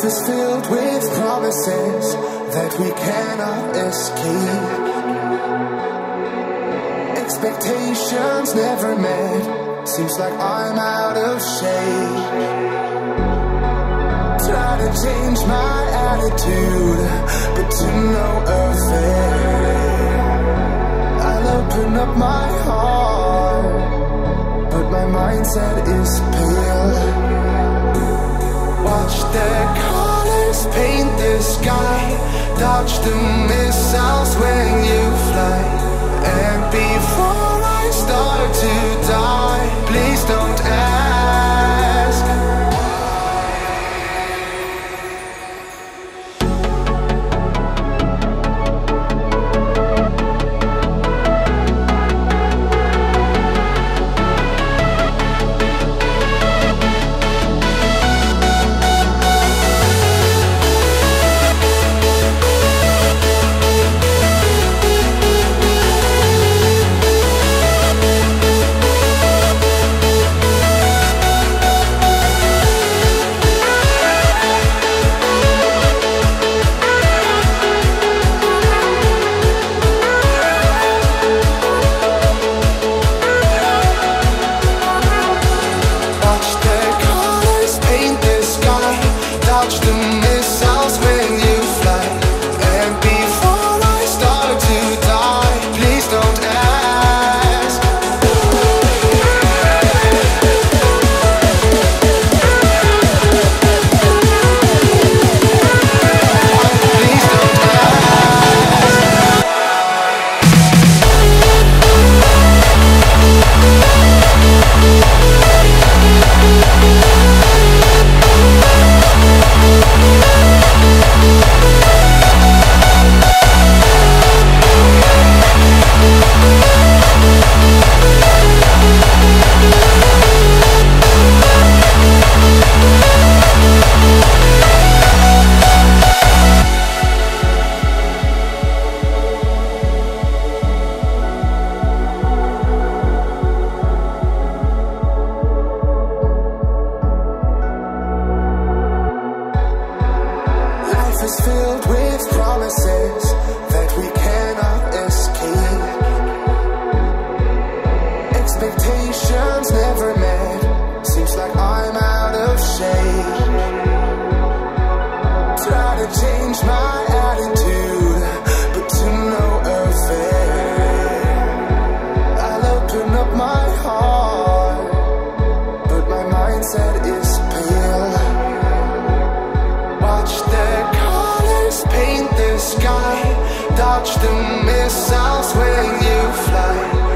Life is filled with promises that we cannot escape. Expectations never met. Seems like I'm out of shape. Try to change my attitude, Dodge the missiles filled with promises that we cannot escape. Expectations never met. Seems like I'm out of shape. Try to change my sky. Dodge the missiles when you fly.